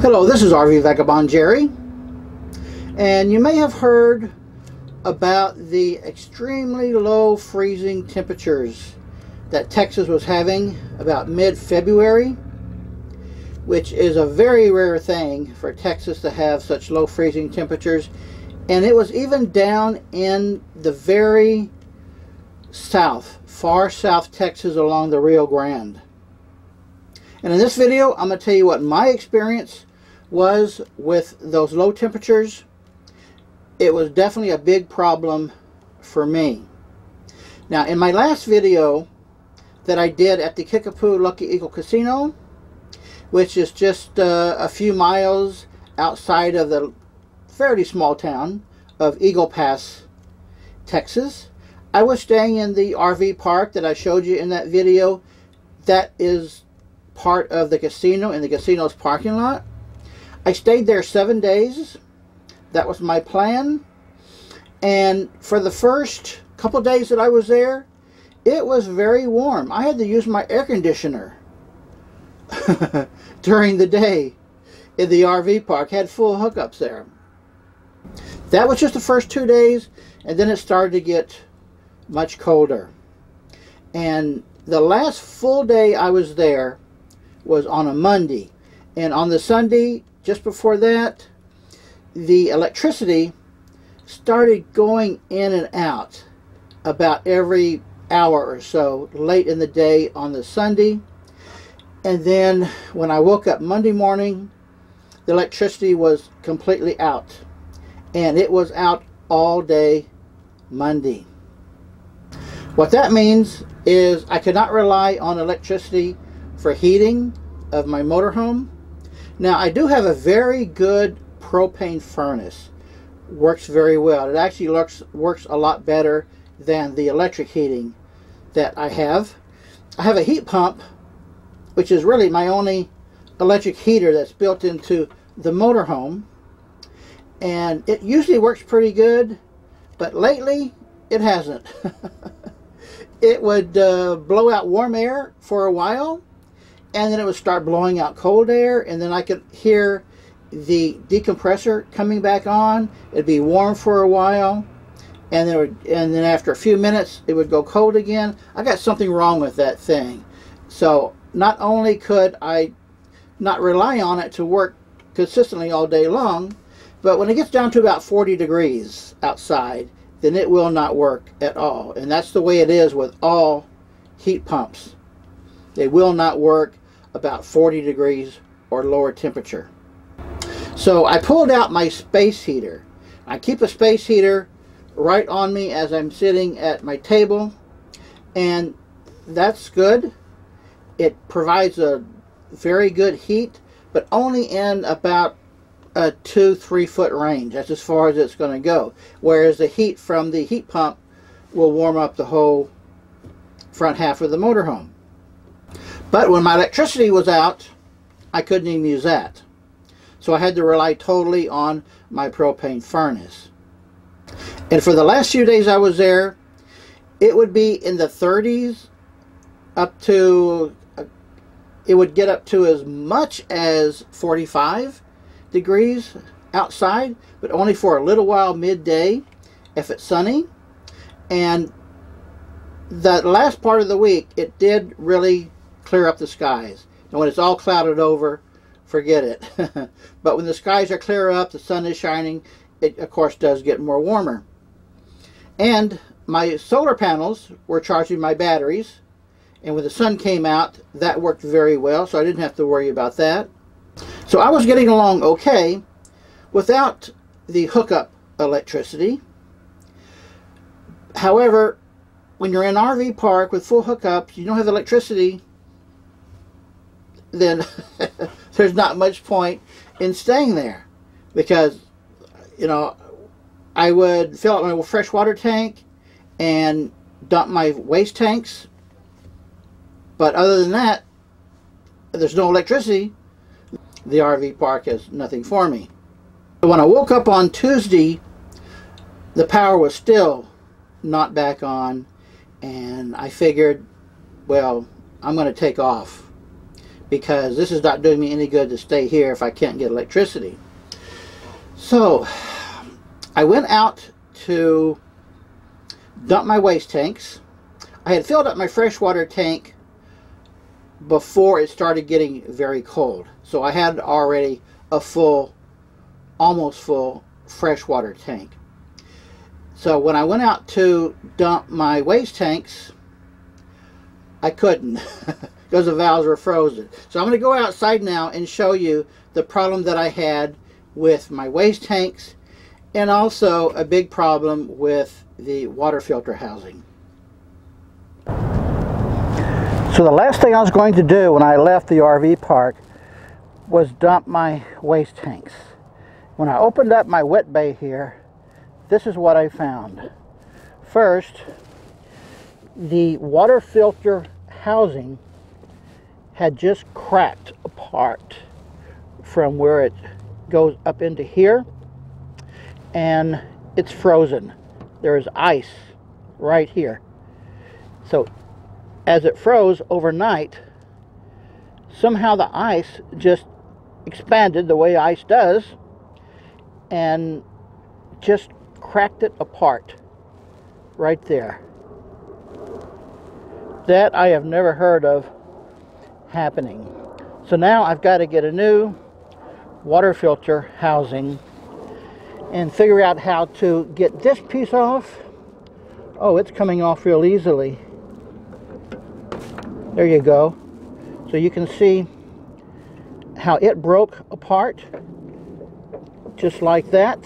Hello, this is RV Vagabond Jerry, and you may have heard about the extremely low freezing temperatures that Texas was having about mid-February, which is a very rare thing for Texas to have such low freezing temperatures, and it was even down in the very south, far south Texas along the Rio Grande. And in this video, I'm going to tell you what my experience was with those low temperatures, it was definitely a big problem for me. Now, in my last video that I did at the Kickapoo Lucky Eagle Casino, which is just uh, a few miles outside of the fairly small town of Eagle Pass, Texas, I was staying in the RV park that I showed you in that video. That is part of the casino in the casino's parking lot. I stayed there seven days. That was my plan. And for the first couple days that I was there, it was very warm. I had to use my air conditioner during the day in the RV park. Had full hookups there. That was just the first two days, and then it started to get much colder. And the last full day I was there was on a Monday. And on the Sunday, just before that, the electricity started going in and out about every hour or so late in the day on the Sunday. And then when I woke up Monday morning, the electricity was completely out. And it was out all day Monday. What that means is I could not rely on electricity for heating of my motorhome now I do have a very good propane furnace. Works very well. It actually looks, works a lot better than the electric heating that I have. I have a heat pump, which is really my only electric heater that's built into the motorhome. And it usually works pretty good, but lately it hasn't. it would uh, blow out warm air for a while, and then it would start blowing out cold air and then I could hear the decompressor coming back on. It'd be warm for a while and then would, and then after a few minutes it would go cold again. I got something wrong with that thing. So not only could I not rely on it to work consistently all day long but when it gets down to about 40 degrees outside then it will not work at all. And that's the way it is with all heat pumps. They will not work about 40 degrees or lower temperature. So I pulled out my space heater. I keep a space heater right on me as I'm sitting at my table and that's good. It provides a very good heat but only in about a two three foot range that's as far as it's going to go whereas the heat from the heat pump will warm up the whole front half of the motorhome but when my electricity was out, I couldn't even use that. So I had to rely totally on my propane furnace. And for the last few days I was there, it would be in the 30s up to, it would get up to as much as 45 degrees outside, but only for a little while midday if it's sunny. And the last part of the week, it did really clear up the skies. And when it's all clouded over, forget it. but when the skies are clear up, the sun is shining, it of course does get more warmer. And my solar panels were charging my batteries. And when the sun came out, that worked very well, so I didn't have to worry about that. So I was getting along okay without the hookup electricity. However, when you're in an RV park with full hookups, you don't have electricity, then there's not much point in staying there. Because you know I would fill up my freshwater tank and dump my waste tanks. But other than that there's no electricity. The RV park has nothing for me. When I woke up on Tuesday the power was still not back on. And I figured well I'm going to take off because this is not doing me any good to stay here if I can't get electricity. So I went out to dump my waste tanks. I had filled up my freshwater tank before it started getting very cold. So I had already a full, almost full freshwater tank. So when I went out to dump my waste tanks, I couldn't because the valves were frozen. So I'm going to go outside now and show you the problem that I had with my waste tanks and also a big problem with the water filter housing. So the last thing I was going to do when I left the RV park was dump my waste tanks. When I opened up my wet bay here, this is what I found. First, the water filter housing had just cracked apart from where it goes up into here and it's frozen. There is ice right here. So as it froze overnight, somehow the ice just expanded the way ice does and just cracked it apart right there. That I have never heard of happening. So now I've got to get a new water filter housing and figure out how to get this piece off. Oh, it's coming off real easily. There you go. So you can see how it broke apart just like that.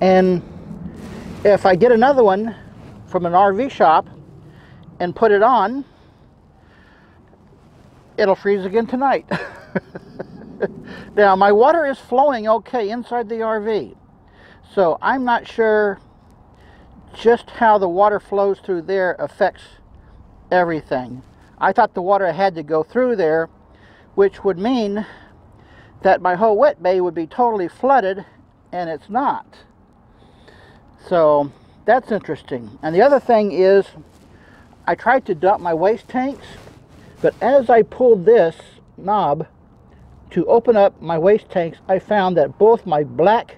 And if I get another one from an RV shop and put it on, it'll freeze again tonight. now, my water is flowing okay inside the RV. So I'm not sure just how the water flows through there affects everything. I thought the water had to go through there, which would mean that my whole wet bay would be totally flooded, and it's not. So that's interesting. And the other thing is, I tried to dump my waste tanks, but as I pulled this knob to open up my waste tanks, I found that both my black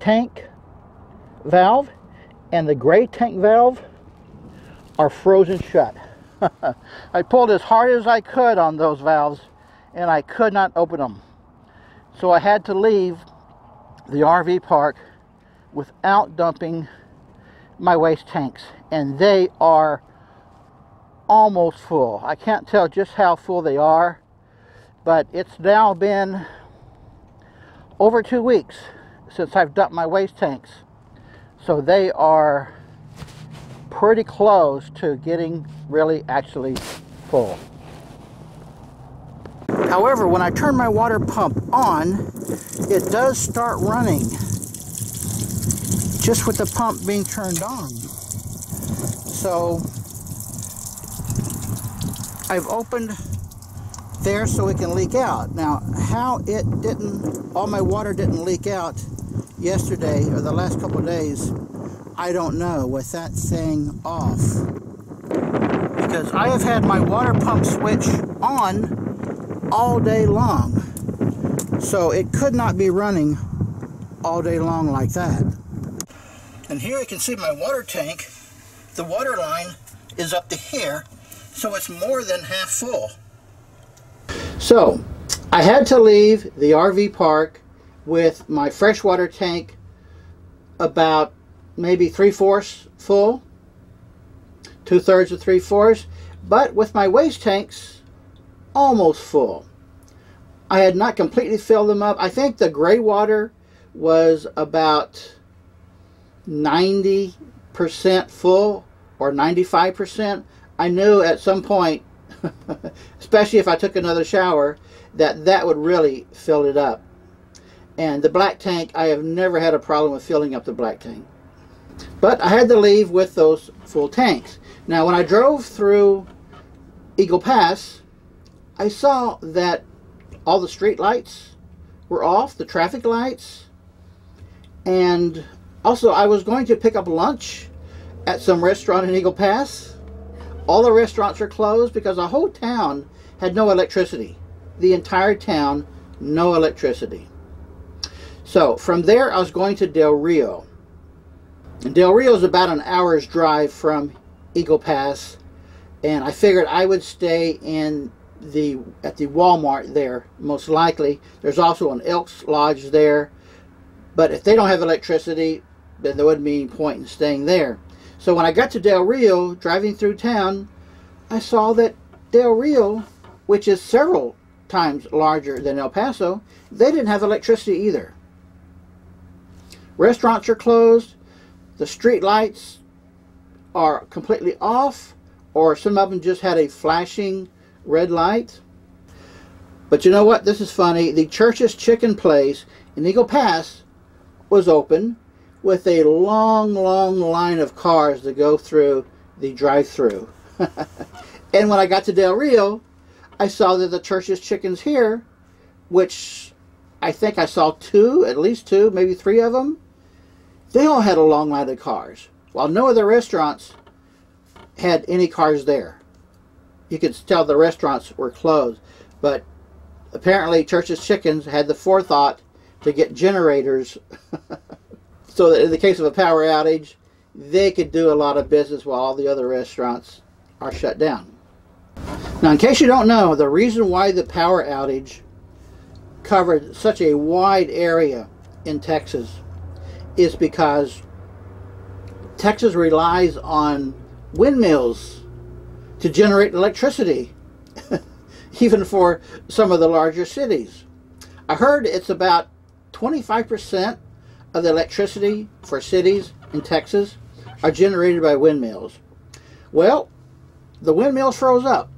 tank valve and the gray tank valve are frozen shut. I pulled as hard as I could on those valves and I could not open them. So I had to leave the RV park without dumping my waste tanks and they are almost full. I can't tell just how full they are but it's now been over two weeks since I've dumped my waste tanks. So they are pretty close to getting really actually full. However, when I turn my water pump on, it does start running just with the pump being turned on. So I've opened there so it can leak out. Now, how it didn't, all my water didn't leak out yesterday or the last couple days, I don't know with that thing off. Because I have had my water pump switch on all day long. So it could not be running all day long like that. And here you can see my water tank. The water line is up to here, so it's more than half full. So, I had to leave the RV park with my freshwater tank about maybe three-fourths full, two-thirds or three-fourths, but with my waste tanks almost full. I had not completely filled them up. I think the gray water was about 90% full or 95%. I knew at some point especially if I took another shower, that that would really fill it up. And the black tank, I have never had a problem with filling up the black tank. But I had to leave with those full tanks. Now, when I drove through Eagle Pass, I saw that all the street lights were off, the traffic lights, and also I was going to pick up lunch at some restaurant in Eagle Pass, all the restaurants are closed because the whole town had no electricity. The entire town, no electricity. So from there, I was going to Del Rio. And Del Rio is about an hour's drive from Eagle Pass, and I figured I would stay in the at the Walmart there, most likely. There's also an Elks Lodge there, but if they don't have electricity, then there wouldn't be any point in staying there. So when I got to Del Rio, driving through town, I saw that Del Rio, which is several times larger than El Paso, they didn't have electricity either. Restaurants are closed, the street lights are completely off, or some of them just had a flashing red light. But you know what? This is funny. The Church's Chicken Place in Eagle Pass was open with a long, long line of cars to go through the drive-through. and when I got to Del Rio, I saw that the Church's Chickens here, which I think I saw two, at least two, maybe three of them, they all had a long line of cars, while no other restaurants had any cars there. You could tell the restaurants were closed, but apparently Church's Chickens had the forethought to get generators so in the case of a power outage, they could do a lot of business while all the other restaurants are shut down. Now, in case you don't know, the reason why the power outage covered such a wide area in Texas is because Texas relies on windmills to generate electricity, even for some of the larger cities. I heard it's about 25% of the electricity for cities in Texas are generated by windmills. Well, the windmills froze up.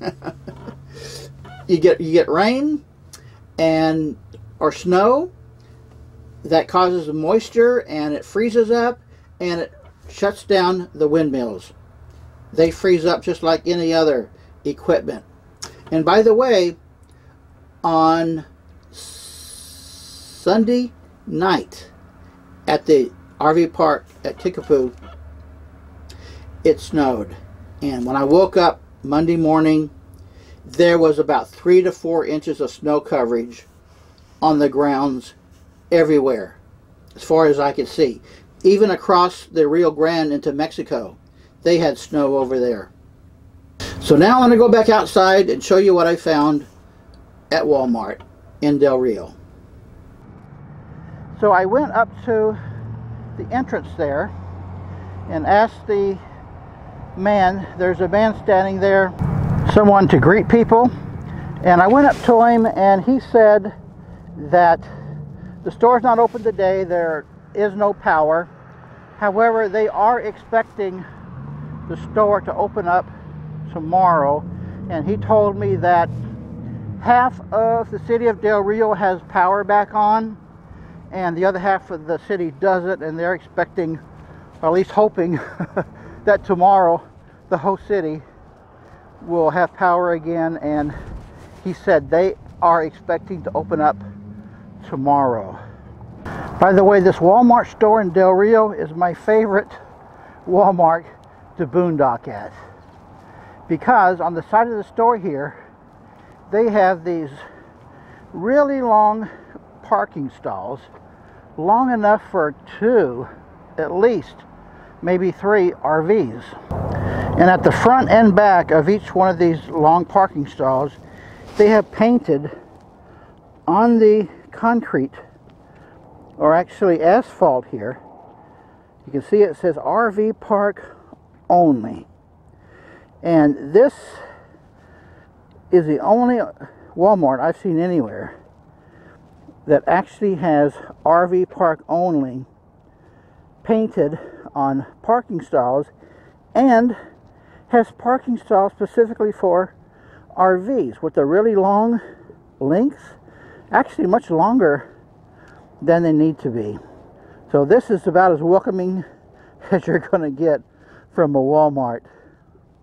you get you get rain and or snow that causes moisture and it freezes up and it shuts down the windmills. They freeze up just like any other equipment. And by the way, on Sunday night at the RV park at Kickapoo, it snowed. And when I woke up Monday morning, there was about three to four inches of snow coverage on the grounds everywhere, as far as I could see. Even across the Rio Grande into Mexico, they had snow over there. So now I'm going to go back outside and show you what I found at Walmart in Del Rio. So I went up to the entrance there and asked the man, there's a man standing there, someone to greet people. And I went up to him and he said that the store's not open today, there is no power. However, they are expecting the store to open up tomorrow. And he told me that half of the city of Del Rio has power back on and the other half of the city doesn't and they're expecting or at least hoping that tomorrow the whole city will have power again and he said they are expecting to open up tomorrow. By the way this Walmart store in Del Rio is my favorite Walmart to boondock at because on the side of the store here they have these really long parking stalls long enough for two, at least, maybe three RVs. And at the front and back of each one of these long parking stalls, they have painted on the concrete, or actually asphalt here, you can see it says RV park only. And this is the only Walmart I've seen anywhere that actually has RV park only painted on parking stalls and has parking stalls specifically for RVs with the really long lengths, actually much longer than they need to be. So this is about as welcoming as you're going to get from a Walmart.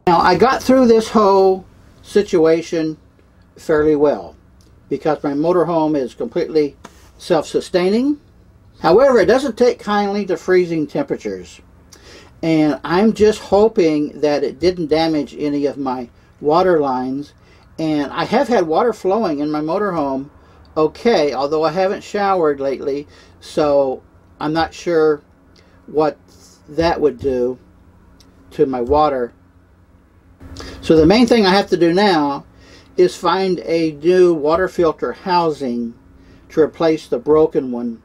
Now I got through this whole situation fairly well because my motorhome is completely self-sustaining. However, it doesn't take kindly to freezing temperatures. And I'm just hoping that it didn't damage any of my water lines. And I have had water flowing in my motorhome okay, although I haven't showered lately, so I'm not sure what that would do to my water. So the main thing I have to do now is find a new water filter housing to replace the broken one.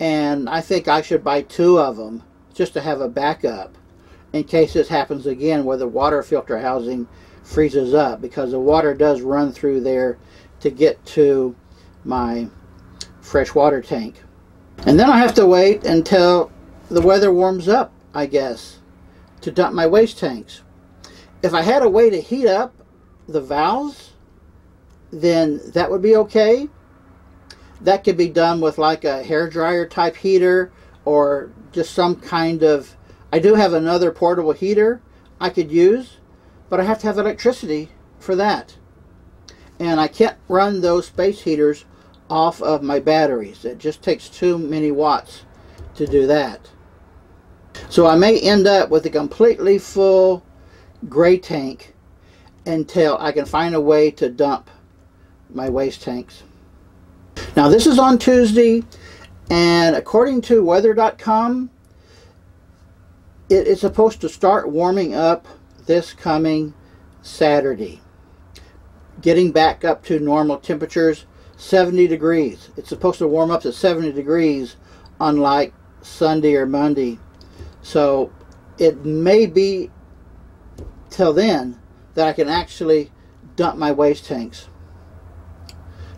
And I think I should buy two of them just to have a backup in case this happens again where the water filter housing freezes up because the water does run through there to get to my fresh water tank. And then I have to wait until the weather warms up, I guess, to dump my waste tanks. If I had a way to heat up the valves, then that would be okay. That could be done with like a hair dryer type heater or just some kind of I do have another portable heater I could use, but I have to have electricity for that. And I can't run those space heaters off of my batteries. It just takes too many watts to do that. So I may end up with a completely full gray tank until I can find a way to dump my waste tanks. Now this is on Tuesday and according to weather.com it is supposed to start warming up this coming Saturday. Getting back up to normal temperatures 70 degrees. It's supposed to warm up to 70 degrees unlike Sunday or Monday. So it may be till then that I can actually dump my waste tanks.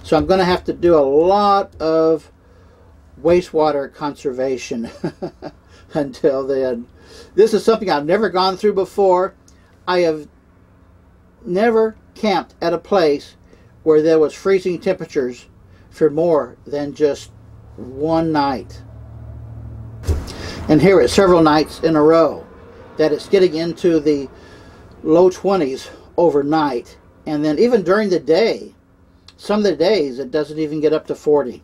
So I'm going to have to do a lot of wastewater conservation until then. This is something I've never gone through before. I have never camped at a place where there was freezing temperatures for more than just one night. And here it's several nights in a row that it's getting into the low 20s overnight. And then even during the day, some of the days it doesn't even get up to 40.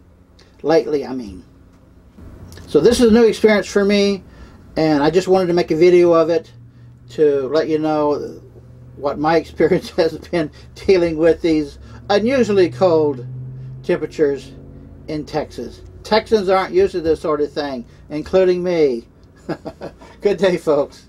Lately, I mean. So this is a new experience for me, and I just wanted to make a video of it to let you know what my experience has been dealing with these unusually cold temperatures in Texas. Texans aren't used to this sort of thing, including me. Good day, folks.